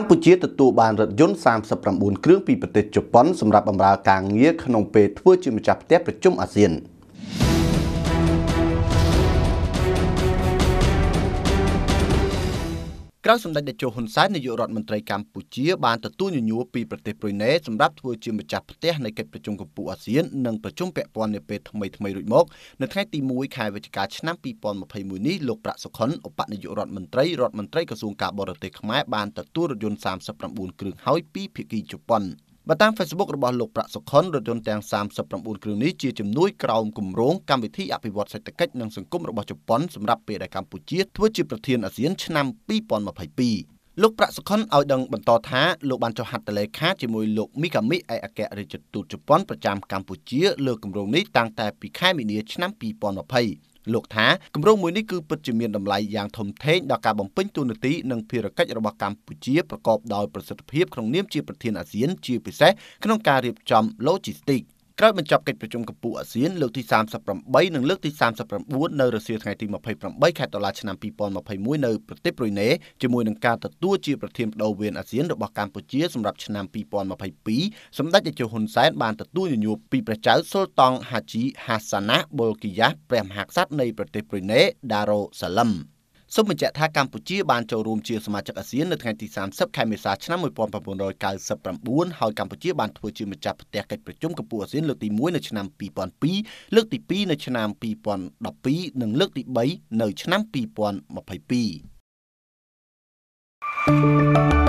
កម្ពុជាទទួលបានរថយន្ត39គ្រឿងពីប្រទេសជប៉ុនសម្រាប់បម្រើការងារក្នុងពេលធ្វើជាម្ចាស់ផ្ទះប្រជុំអាស៊ាន។ ក្រោយសម្ដេចតេជោហ៊ុនសែននាយករដ្ឋមន្ត្រីកម្ពុជាបានទទួលញញួរពីប្រទេសប្រ៊ុយណេសម្រាប់ធ្វើជាម្ចាស់ផ្ទះនៃកិច្ចប្រជុំកម្ពុជាអាស៊ាននិងប្រជុំពាក់ព័ន្ធនាពេលថ្មីថ្មីរួចមកនៅថ្ងៃទី1ខែវិច្ឆិកាឆ្នាំ2021នេះលោកប្រាក់សុខុនឧបនាយករដ្ឋមន្ត្រីរដ្ឋមន្ត្រីក្រសួងការបរទេសខ្មែរបានទទួលរថយន្ត39គ្រឿងហើយពីភាគីជប៉ុន បើតាម Facebook របស់លោកប្រាក់សុខុនរថយន្តទាំង39គ្រឿងនេះជាជំនួយក្រោមគម្រោងកម្មវិធីអភិវឌ្ឍសេដ្ឋកិច្ចនិងសង្គមរបស់ជប៉ុនសម្រាប់ពេលដែលកម្ពុជាធ្វើជាប្រធានអាស៊ានឆ្នាំ2022លោកប្រាក់សុខុនឲ្យដឹងបន្តថាលោកបានចុះហត្ថលេខាជាមួយលោកមីកាមិឯកអគ្គរដ្ឋទូតជប៉ុនប្រចាំកម្ពុជាលើគម្រោងនេះតាំងតែពីខែមីនាឆ្នាំ2020 លោកថាគម្រោងមួយនេះគឺពិតជាមានតម្លៃយ៉ាងធំធេងដល់ការបំពេញតួនាទីនិងភារកិច្ចរបស់កម្ពុជាប្រកបដោយប្រសិទ្ធភាពក្នុងនាមជាប្រធានអាស៊ានជាពិសេសក្នុងការរៀបចំ Logistics ក្រោយបញ្ចប់កិច្ចប្រជុំកម្ពុជាអាស៊ានលើកទី38និងលើកទី39នៅរសៀលថ្ងៃទី28ខែតុលាឆ្នាំ2021នៅប្រទេសប្រ៊ុយណេជាមួយនឹងការទទួលជាប្រធានបដូវវេនអាស៊ានរបស់កម្ពុជាសម្រាប់ឆ្នាំ2022សម្ដេចតេជោហ៊ុនសែនបានទទួលញញួរពីព្រះចៅសុលតង់ហាជីហាសាណាបុលគីយ៉ាព្រះមហាក្សត្រនៃប្រទេសប្រ៊ុយណេដារ៉ូសាឡឹម សូមបញ្ជាក់ថាកម្ពុជាបានចូលរួមជាសមាជិកអាស៊ាននៅថ្ងៃទី30ខែមេសាឆ្នាំ1999ហើយកម្ពុជាបានធ្វើជាម្ចាស់ផ្ទះកិច្ចប្រជុំកម្ពុជាអាស៊ានលើកទី1នៅឆ្នាំ2002លើកទី2នៅឆ្នាំ2012និងលើកទី3នៅឆ្នាំ2022